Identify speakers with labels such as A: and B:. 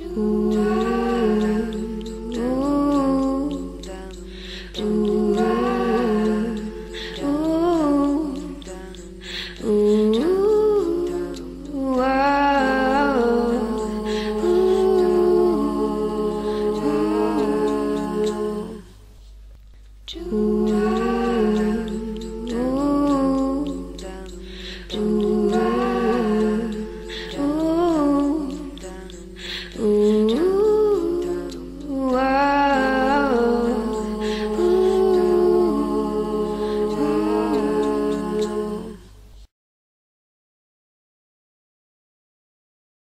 A: Ooh. Ooh.